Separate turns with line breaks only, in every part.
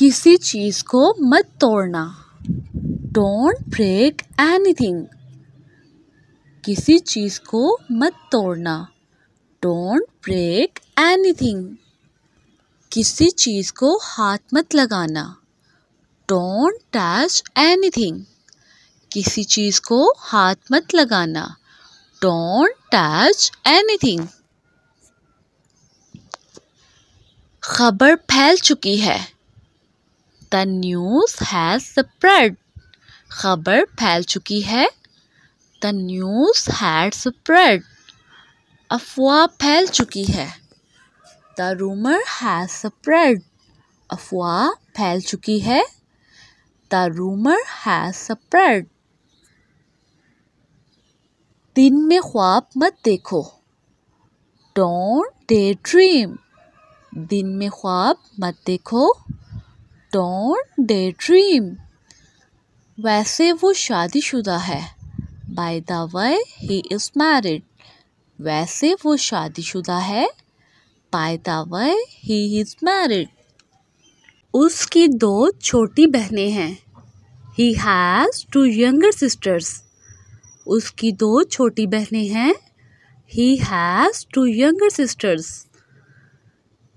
किसी चीज़ को मत तोड़ना। डोंट ब्रेक एनीथिंग किसी चीज़ को मत तोड़ना। डोंट ब्रेक एनीथिंग किसी चीज़ को हाथ मत लगाना। डोंट टच एनीथिंग किसी चीज़ को हाथ मत लगाना। डोंट टच एनीथिंग खबर फैल चुकी है। The news has spread. खबर फैल चुकी है। The news had spread. अफवाह फैल चुकी है। The rumour has spread. अफवाह फैल चुकी है। The rumour has spread. दिन में ख्वाब मत देखो। Don't daydream. दिन में ख्वाब मत देखो। डोंट डे ड्रीम वैसे वो शादीशुदा है। By the way he is married वैसे वो शादीशुदा है। By the way he is married उसकी दो छोटी बहनें हैं। He has two younger sisters उसकी दो छोटी बहनें हैं। He has two younger sisters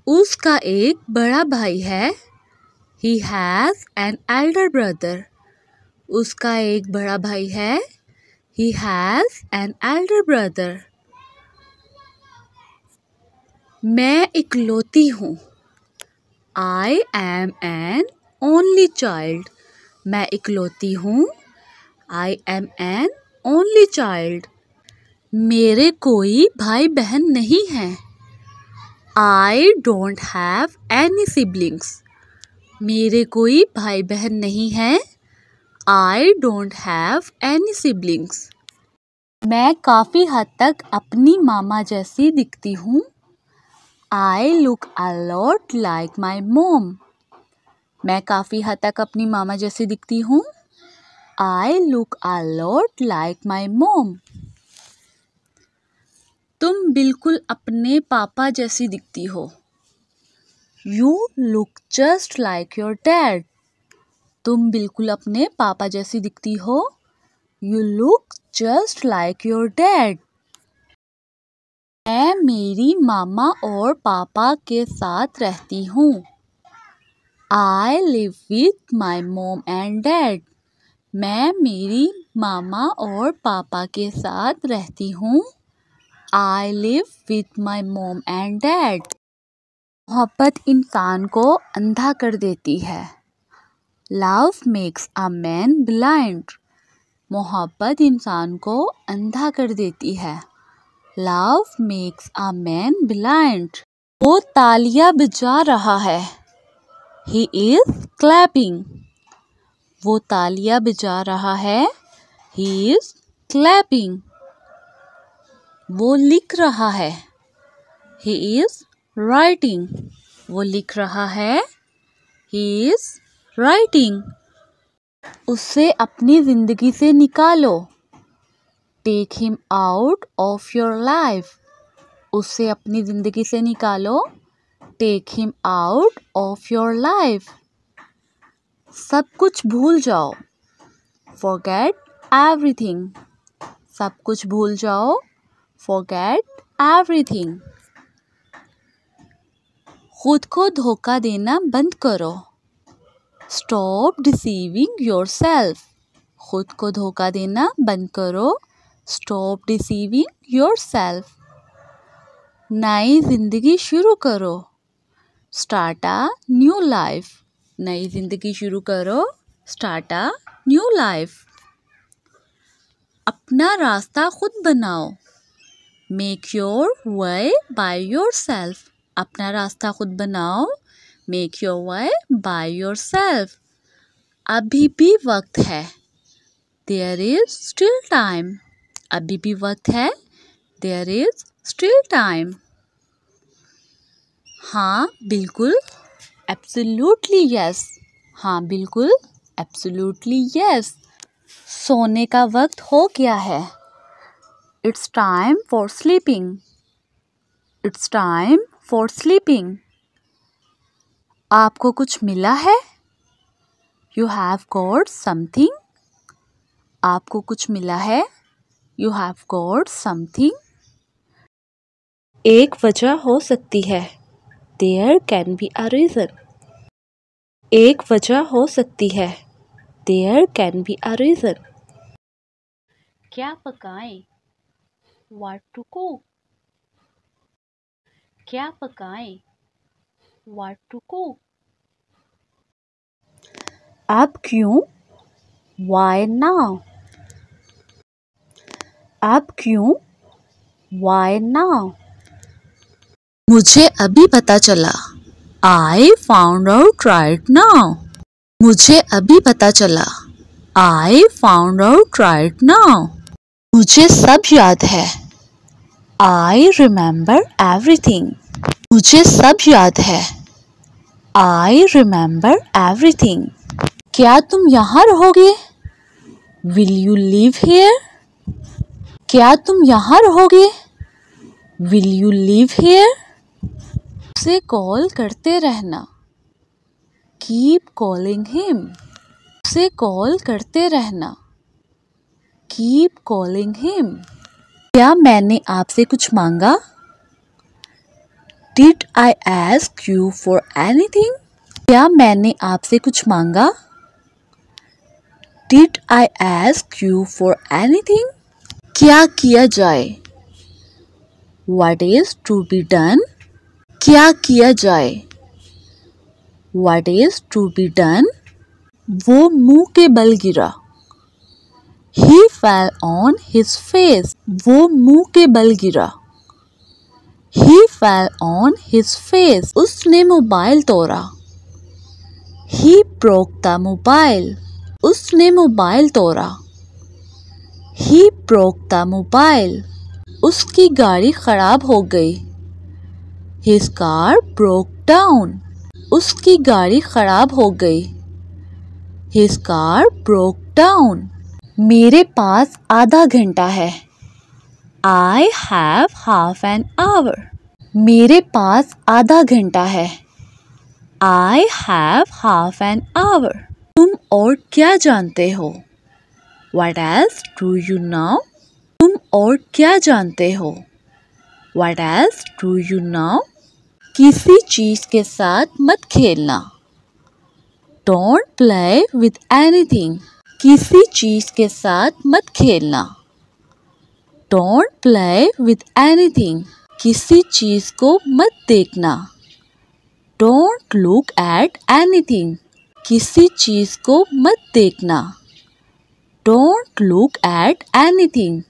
उसका एक बड़ा भाई है। He has an elder brother उसका एक बड़ा भाई है। He has an elder brother मैं इकलौती हूँ। I am an only child मैं इकलौती हूँ। I am an only child मेरे कोई भाई बहन नहीं हैं। I don't have any siblings मेरे कोई भाई बहन नहीं हैं। I don't have any siblings मैं काफ़ी हद तक अपनी मामा जैसी दिखती हूँ। I look a lot like my mom मैं काफ़ी हद तक अपनी मामा जैसी दिखती हूँ। I look a lot like my mom तुम बिल्कुल अपने पापा जैसी दिखती हो। You look just like your dad तुम बिल्कुल अपने पापा जैसी दिखती हो। You look just like your dad मैं मेरी मामा और पापा के साथ रहती हूँ। आई लिव विथ माई मोम एंड डैड मैं मेरी मामा और पापा के साथ रहती हूँ। आई लिव विथ माई मोम एंड डैड मोहब्बत इंसान को अंधा कर देती है। Love makes a man blind मोहब्बत इंसान को अंधा कर देती है। Love makes a man blind वो तालियाँ बजा रहा है। ही इज़ क्लैपिंग वो तालियाँ बजा रहा है। ही इज़ क्लैपिंग वो लिख रहा है। ही इज़ राइटिंग वो लिख रहा है ही इज़ राइटिंग उसे अपनी ज़िंदगी से निकालो। Take him out of your life उसे अपनी ज़िंदगी से निकालो। Take him out of your life सब कुछ भूल जाओ। फॉरगेट एवरीथिंग सब कुछ भूल जाओ। forget everything. खुद को धोखा देना बंद करो। स्टॉप डिसीविंग योर सेल्फ खुद को धोखा देना बंद करो। स्टॉप डिसीविंग योर सेल्फ नई ज़िंदगी शुरू करो। स्टार्ट आ न्यू लाइफ नई ज़िंदगी शुरू करो। स्टार्ट आ न्यू लाइफ अपना रास्ता खुद बनाओ। Make your way by yourself अपना रास्ता खुद बनाओ make your way by yourself अभी भी वक्त है। देयर इज़ स्टिल टाइम अभी भी वक्त है। देयर इज़ स्टिल टाइम हाँ बिल्कुल। एब्सोल्युटली यस हाँ बिल्कुल। एब्सोल्युटली यस सोने का वक्त हो गया है। It's time for sleeping it's time for sleeping आपको कुछ मिला है? यू हैव गॉड समथिंग आपको कुछ मिला है? यू हैव गॉड समथिंग एक वजह हो सकती है। There can be a reason एक वजह हो सकती है। There can be a reason क्या पकाएँ? वाट टू कुक क्या पकाएँ? वाट टू कुक अब क्यों? वाई नाउ अब क्यों? वाई नाउ मुझे अभी पता चला। I found out right now मुझे अभी पता चला। I found out right now मुझे सब याद है। आई रिमेंबर एवरीथिंग मुझे सब याद है। आई रिमेंबर एवरीथिंग क्या तुम यहाँ रहोगे? विल यू लिव हेयर क्या तुम यहाँ रहोगे? विल यू लिव हेयर उसे कॉल करते रहना। कीप कॉलिंग हिम उसे कॉल करते रहना। कीप कॉलिंग हिम क्या मैंने आपसे कुछ मांगा? Did I ask you for anything क्या मैंने आपसे कुछ मांगा? Did I ask you for anything क्या किया जाए? What is to be done क्या किया जाए? What is to be done वो मुँह के बल गिरा। He fell on his face वो मुँह के बल गिरा। He fell on his face उसने मोबाइल तोड़ा। ही ब्रोक द मोबाइल उसने मोबाइल तोड़ा। ही ब्रोक द मोबाइल उसकी गाड़ी खराब हो गई। हिज कार ब्रोक डाउन उसकी गाड़ी खराब हो गई। हिज कार ब्रोक डाउन मेरे पास आधा घंटा है। I have half an hour मेरे पास आधा घंटा है। I have half an hour तुम और क्या जानते हो? What else do you now तुम और क्या जानते हो? What else do you now किसी चीज़ के साथ मत खेलना। डोंट प्ले विथ एनीथिंग किसी चीज़ के साथ मत खेलना। डोंट प्ले विथ एनीथिंग किसी चीज़ को मत देखना। डोंट लुक एट एनीथिंग किसी चीज़ को मत देखना। Don't look at anything